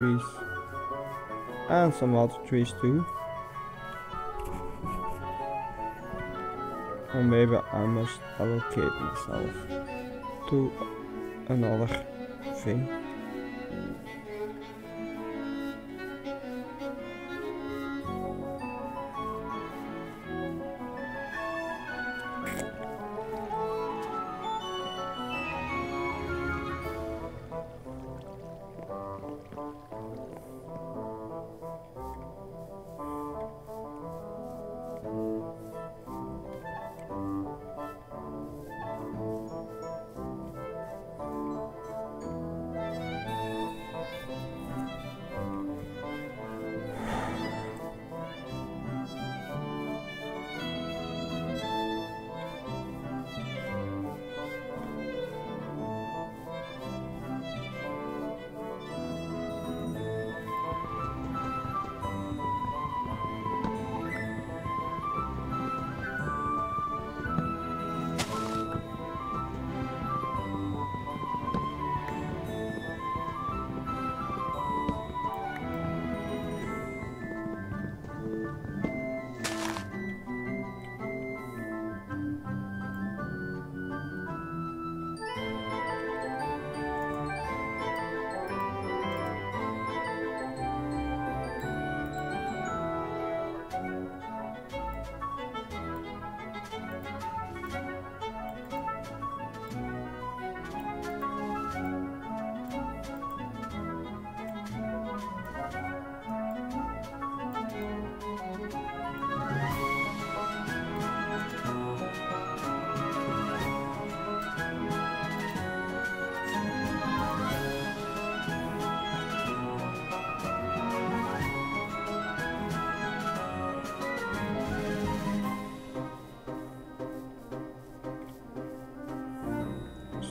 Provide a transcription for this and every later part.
trees. And some other trees too. Or maybe I must allocate myself to another thing.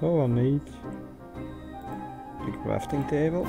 Zo, dan niet. De crafting table.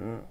Mm.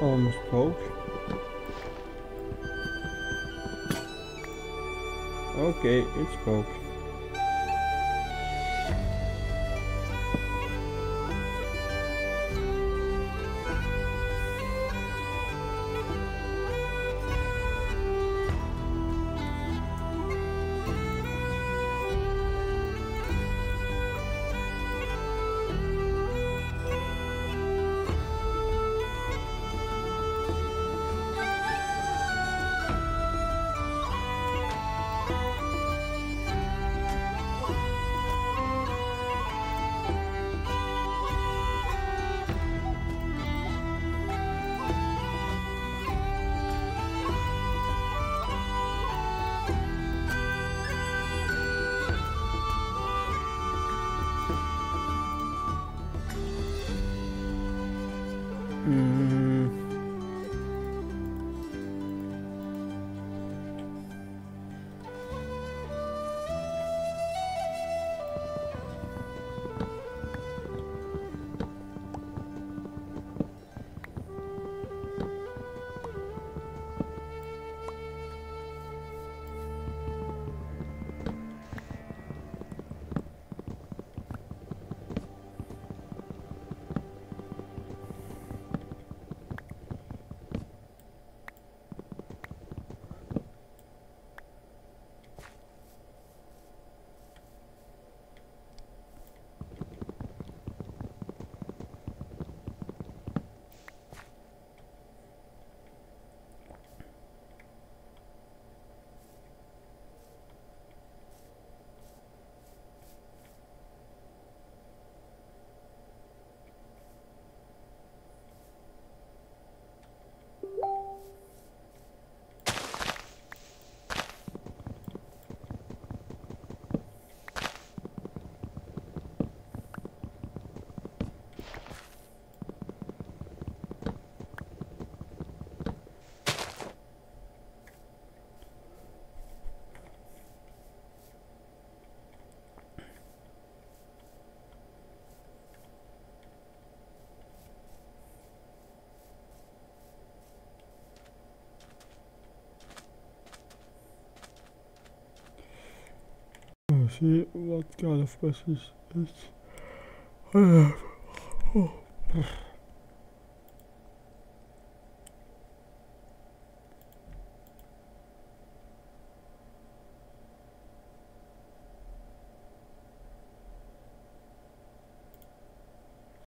Almost broke. Okay, it's broke. See what kind of questions it's I have. Oh.